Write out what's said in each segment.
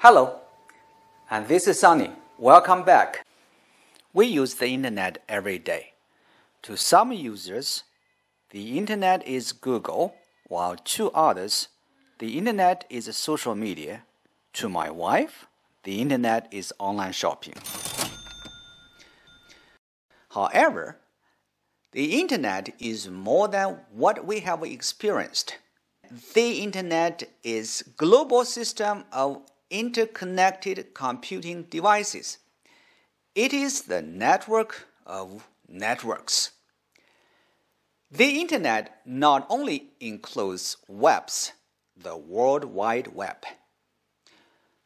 Hello, and this is Sunny. Welcome back. We use the internet every day. To some users, the internet is Google, while to others, the internet is social media. To my wife, the internet is online shopping. However, the internet is more than what we have experienced. The internet is global system of interconnected computing devices. It is the network of networks. The internet not only includes webs, the World Wide Web,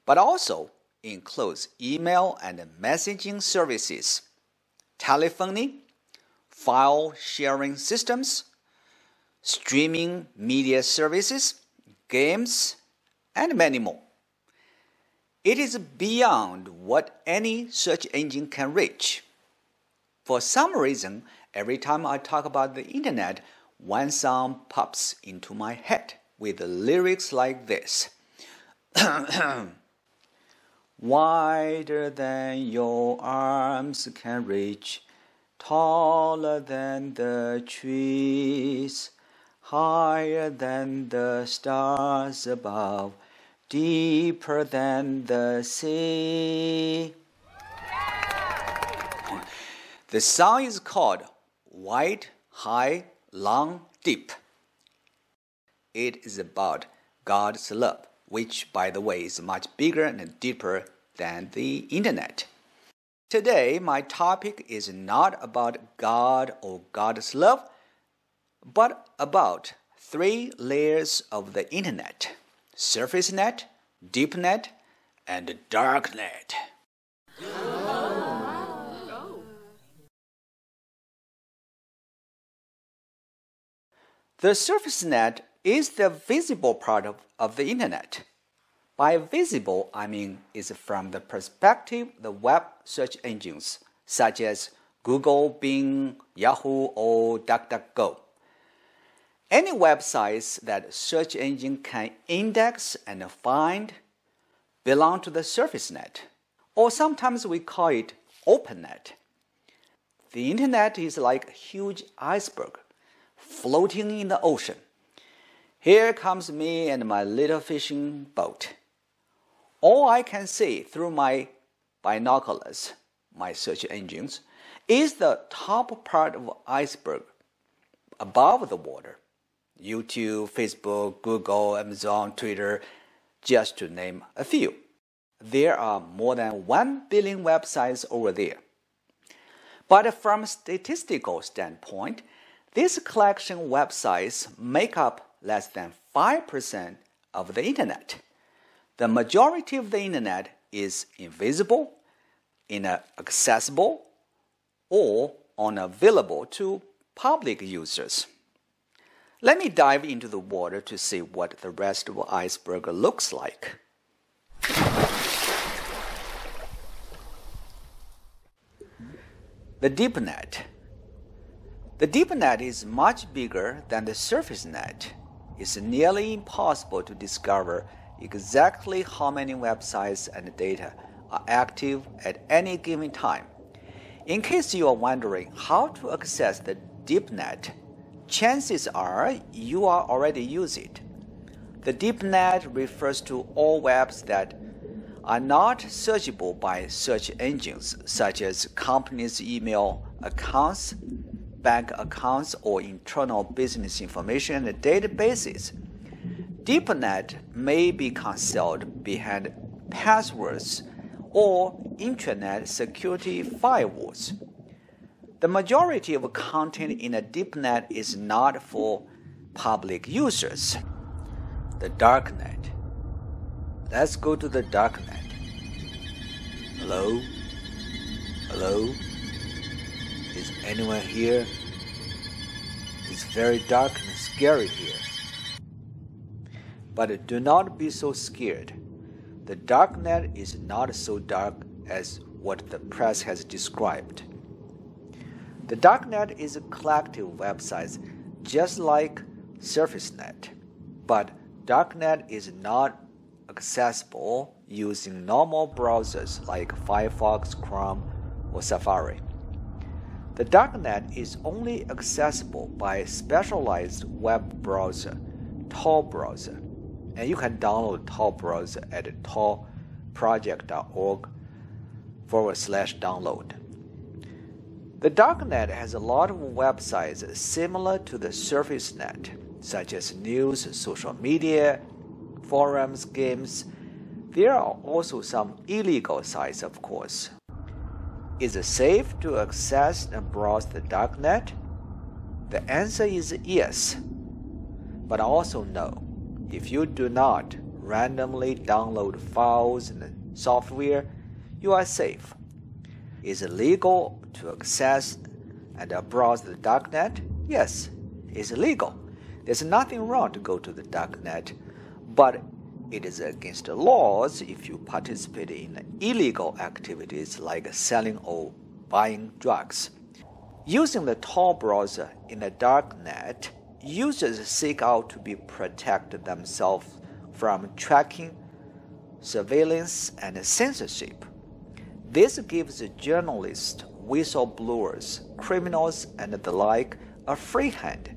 but also includes email and messaging services, telephony, file sharing systems, streaming media services, games, and many more. It is beyond what any search engine can reach. For some reason, every time I talk about the internet, one song pops into my head with lyrics like this Wider than your arms can reach, taller than the trees, higher than the stars above deeper than the sea. The song is called Wide, High, Long, Deep. It is about God's love, which, by the way, is much bigger and deeper than the internet. Today, my topic is not about God or God's love, but about three layers of the internet surface net, deep net, and dark net. The surface net is the visible part of, of the internet. By visible, I mean it's from the perspective the web search engines such as Google, Bing, Yahoo, or DuckDuckGo. Any websites that search engine can index and find belong to the surface net, or sometimes we call it open net. The internet is like a huge iceberg floating in the ocean. Here comes me and my little fishing boat. All I can see through my binoculars, my search engines, is the top part of iceberg above the water. YouTube, Facebook, Google, Amazon, Twitter, just to name a few. There are more than 1 billion websites over there. But from a statistical standpoint, these collection websites make up less than 5% of the internet. The majority of the internet is invisible, inaccessible, or unavailable to public users. Let me dive into the water to see what the rest of the iceberg looks like. The deep net. The deep net is much bigger than the surface net. It's nearly impossible to discover exactly how many websites and data are active at any given time. In case you are wondering how to access the deep net, chances are you are already using it. The deep net refers to all webs that are not searchable by search engines, such as companies' email accounts, bank accounts, or internal business information and databases. DeepNet may be concealed behind passwords or intranet security firewalls. The majority of content in a deep net is not for public users. The dark net. Let's go to the dark net. Hello? Hello? Is anyone here? It's very dark and scary here. But do not be so scared. The darknet is not so dark as what the press has described. The darknet is a collective website just like SurfaceNet, but darknet is not accessible using normal browsers like Firefox, Chrome, or Safari. The darknet is only accessible by a specialized web browser, Tor browser, and you can download Tor browser at torproject.org forward slash download. The darknet has a lot of websites similar to the surface net, such as news, social media, forums, games. There are also some illegal sites, of course. Is it safe to access and browse the darknet? The answer is yes, but also no. If you do not randomly download files and software, you are safe. Is it legal to access and browse the darknet? Yes, it's legal. There's nothing wrong to go to the darknet, but it is against the laws if you participate in illegal activities like selling or buying drugs. Using the Tor browser in the darknet, users seek out to be protect themselves from tracking, surveillance, and censorship. This gives journalists, whistleblowers, criminals, and the like a free hand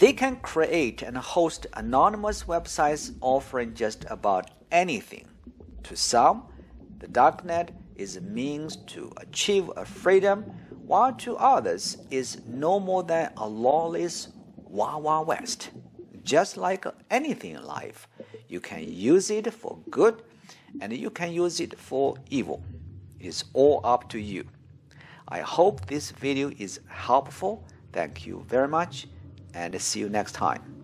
they can create and host anonymous websites offering just about anything. To some, the darknet is a means to achieve a freedom, while to others is no more than a lawless Wild West. Just like anything in life, you can use it for good and you can use it for evil. It's all up to you. I hope this video is helpful. Thank you very much and see you next time.